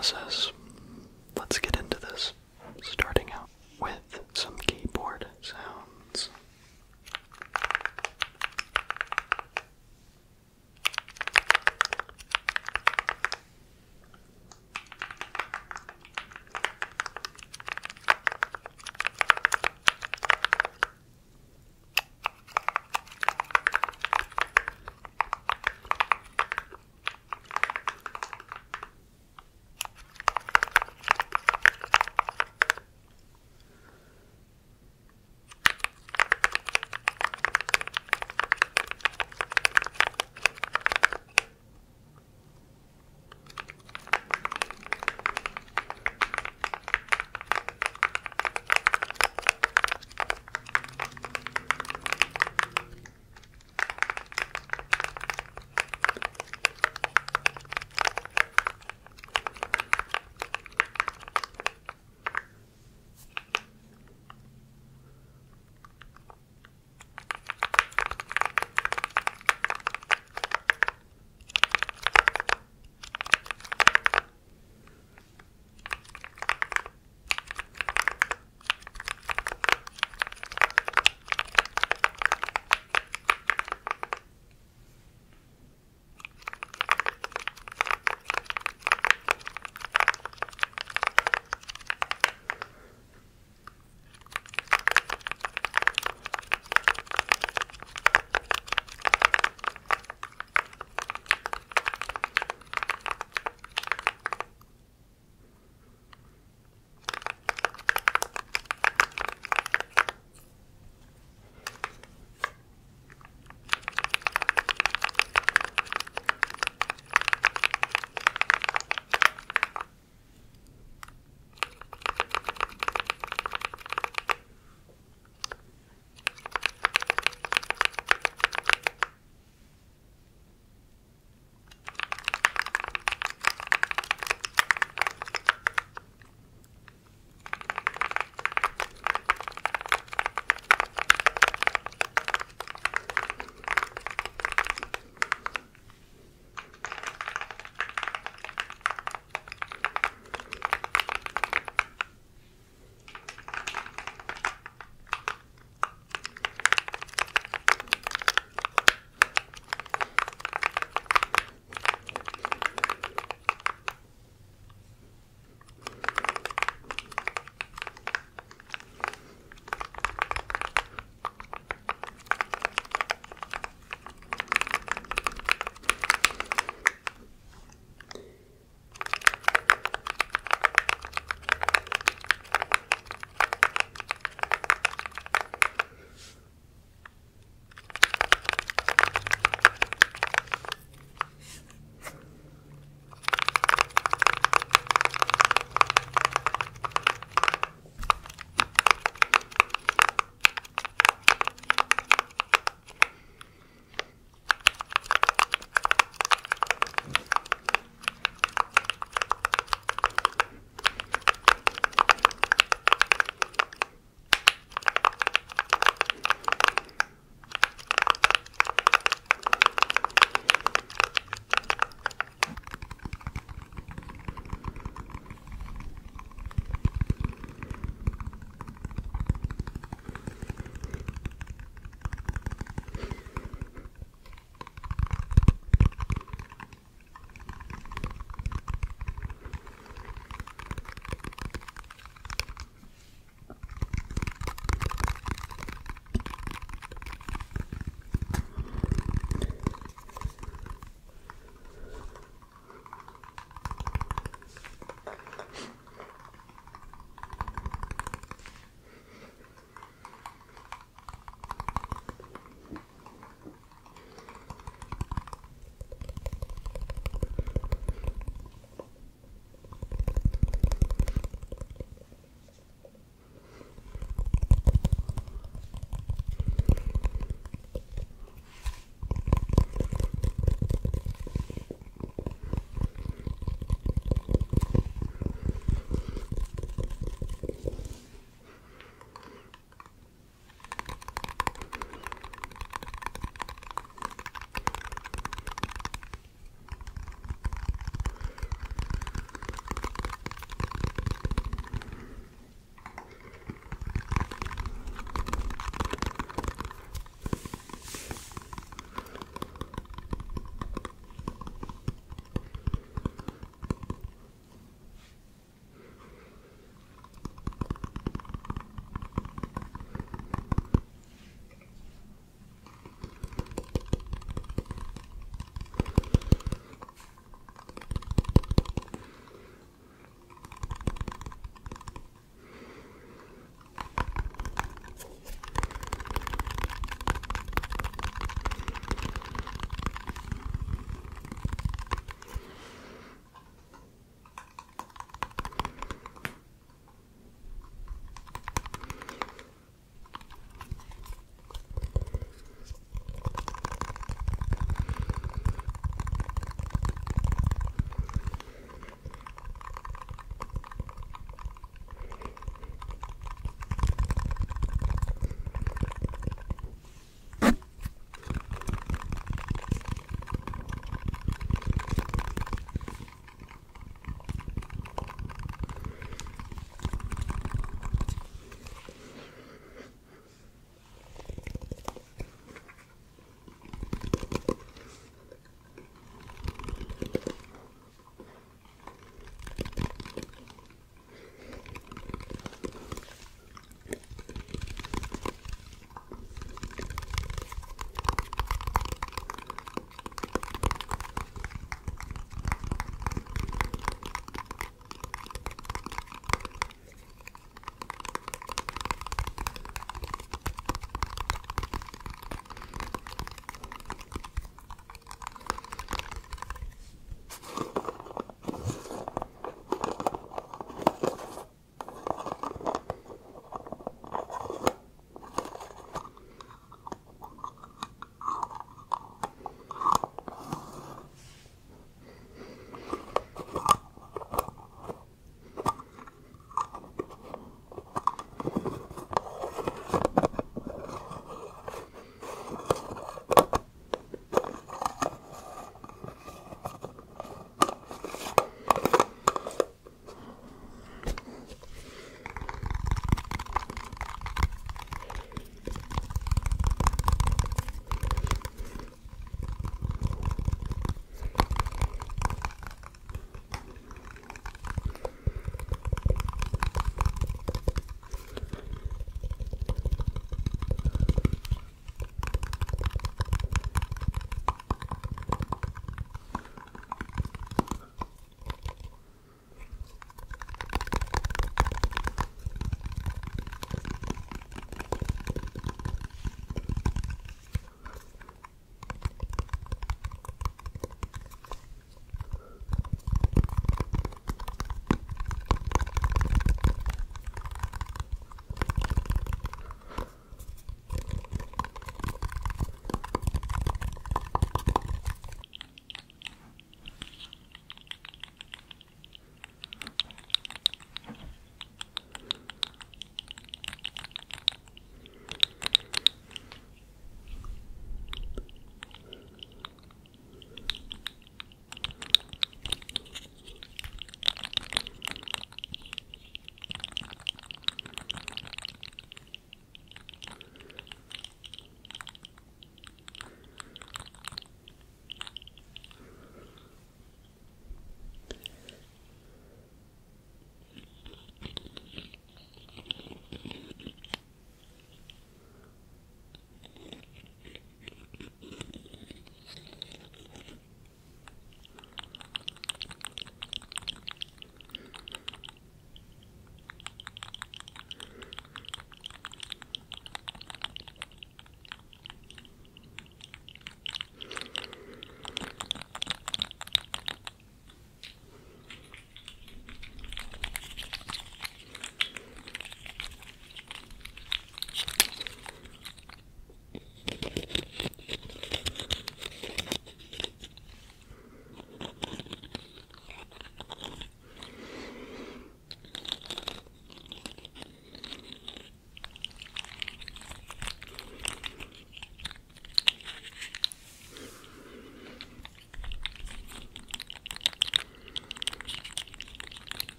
process. Let's get into